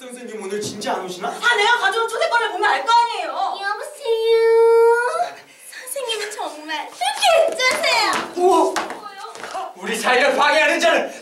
선생님 오늘 진짜 안 오시나? 다 내가 가져온 초대권을 보면 알 거 아니에요. 여보세요. 선생님은 정말 괜찮으세요. 우와! 우리 사이를 방해하는 자는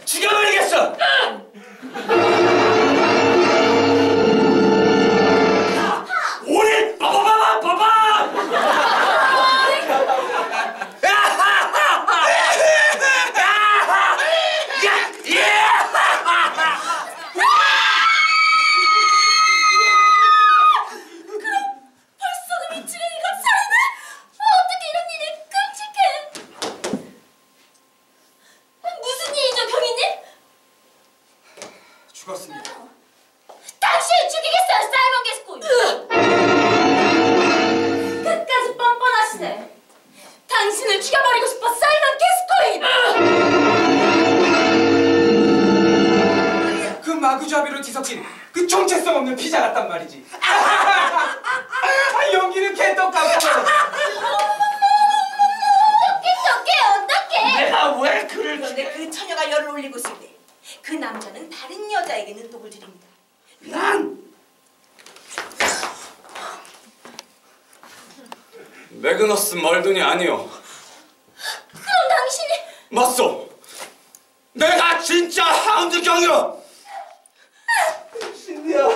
죽었습니다. 당신을 죽이겠어요, 사이먼 게스코이. 끝까지 뻔뻔하시네. 당신을 죽여버리고 싶어, 사이먼 게스코이. 그 마구잡이로 뒤섞인 그 정체성 없는 피자 같단 말이지. 아, 연기는 개떡 같고. 어떡해, 어떡해, 어떡해. 내가 왜 그를 그런데 그 처녀가 열을 올리고 있을 때 그 남자는 다른 여자에게 눈독을 드립니다. 난! 매그너스 멀든이 아니오. 그럼 당신이... 맞소! 내가 진짜 하운드 경이오! 아! 신이야!